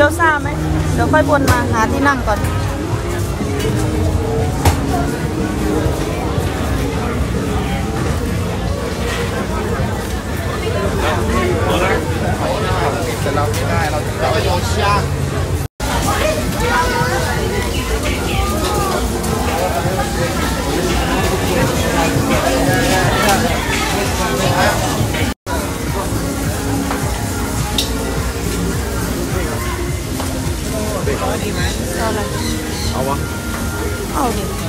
กี๊ยวซ่าไหมเดี๋ยวค่อยบนมาหาที่นั่งก่อนแต่เราไม่ได้เราเราโยนช่าง เอาอะไรเ